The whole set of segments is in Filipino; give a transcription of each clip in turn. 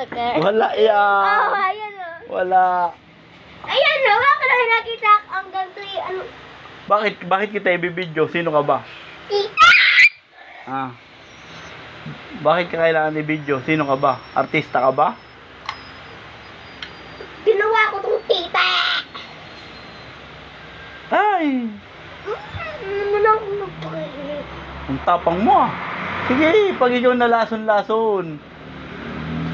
Okay. Wala Oh, yan. ayan o. Wala. Ayan o, bakit lang nakita ang ganito yung ano? Bakit, bakit kita ibibidyo? Sino ka ba? Tita! Ah. Bakit ka kailangan i-video? Sino ka ba? Artista ka ba? Ginawa ko tong tita! Ay! Ano na ako magpakainit? Ang tapang mo ah. Sige, pag ikaw nalason-lason.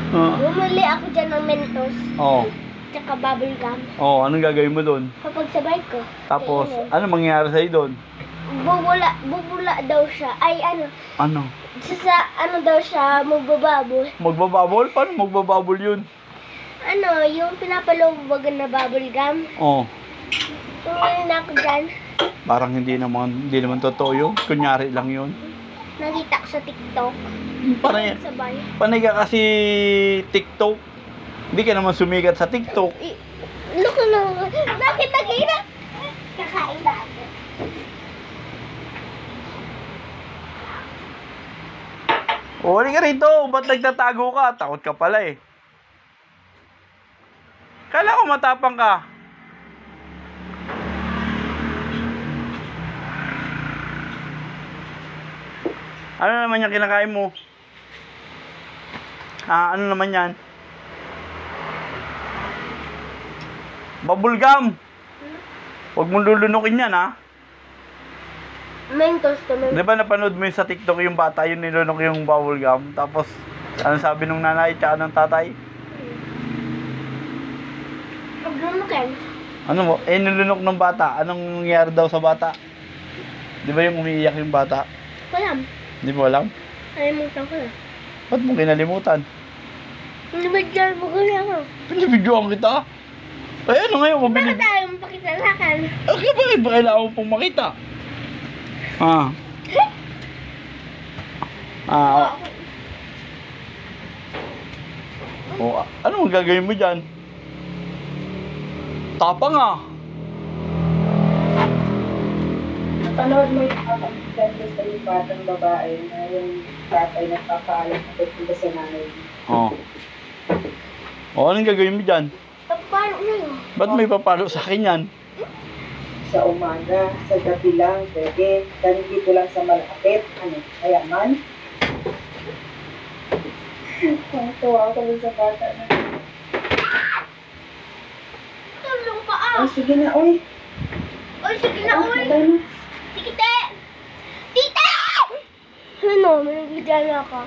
Ah. Bumili ako dyan ng Mentos, Oh. tsaka bubble gum. Oh, anong gagawin mo doon? Kapag sabay ko. Tapos, ano mangyayari sa'yo doon? Bubula, bubula daw siya. Ay, ano, Ano? sa, sa ano daw siya, magbababol. Magbababol? Paano magbababol yun? Ano, yung pinapalubagan na bubble gum. Oh, Tumingin na ako dyan. parang hindi naman, hindi naman totoo yun. Kunyari lang yun. Nakita ko sa TikTok. Parang, Sabay. panay ka kasi TikTok. Hindi ka naman sumikat sa TikTok. I- Look na. Bakit nakita? Kakain na. O, ka rito. Ba't nagtatago ka? Takot ka pala eh. Kala ko matapang ka. Ano naman yung kinakain mo? Ah, ano naman yan? Bubble gum. Huwag mong lulunukin yan, ha? Mentos to, Di ba napanood mo yung sa TikTok yung bata, yung nilunok yung bubble gum? Tapos, ano sabi nung nanay tsaka ng tatay? Paglunukin. Ano mo? Eh, nilunok ng bata. Anong nangyari daw sa bata? Di ba yung umiiyak yung bata? Walam. Di mo alam? Nalimutan ko na. Ba't mo kinalimutan? Nabigyan mo ko na ako. Pinabidyoan kita. Ay, ano ngayon? Kung Bakit binib... tayo mapakita sa akin? Okay, bakit ba kailangan mo pong makita? Ah. Ah, oh. oh, ano ang gagawin mo dyan? Tapang ah. Napanood mo yung yung batang babae na yung tatay nagpapaalam na pupunta sa nanay. Oh. Oh, anong gagawin mo dyan? Paano na yun? Ba't may papalo sa akin yan? Sa umaga, sa gabi lang, pwede. Dahil dito lang sa malapit. Ano, kaya man. Ang tuwa ko dun sa bata na. Tulong pa ah. Ay, sige na, oy. Oy, sige na, oy. Wala na. Sige, te. Tita! Na ako.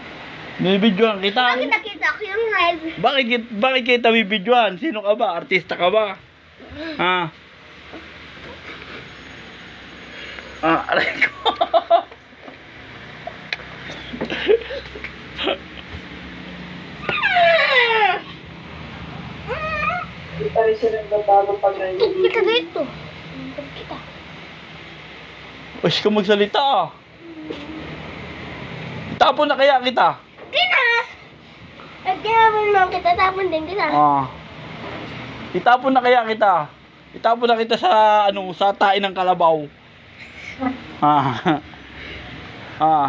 Nabidyoan kita. Bakit nakita ko yung red? Bakit, kit- bakit kita bibidyoan? Sino ka ba? Artista ka ba? Ha? Ah, aray ko. Pa rin siya nagbabago pag Kita nandito. dito. Kita. Uy, ka magsalita ah. Tapon na kaya kita. Di na! At kinaman mo kita, tapon din kita. Ah. Itapon na kaya kita. Itapon na kita sa ano, sa tain ng kalabaw. Ah. ah.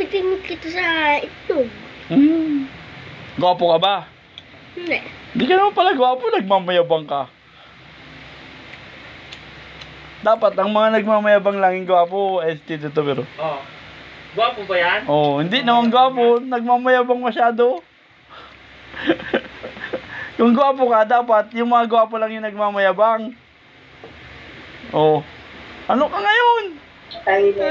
Pitingin kita sa ito. Hmm. Gwapo ka ba? Hindi. Hindi ka naman pala gwapo, nagmamayabang ka. Dapat ang mga nagmamayabang lang yung gwapo, ST dito pero. Oh. Gwapo ba yan? Oh, hindi naman gwapo, nagmamayabang masyado. Kung gwapo ka, dapat yung mga gwapo lang yung nagmamayabang. Oh. Ano ka ngayon? Na.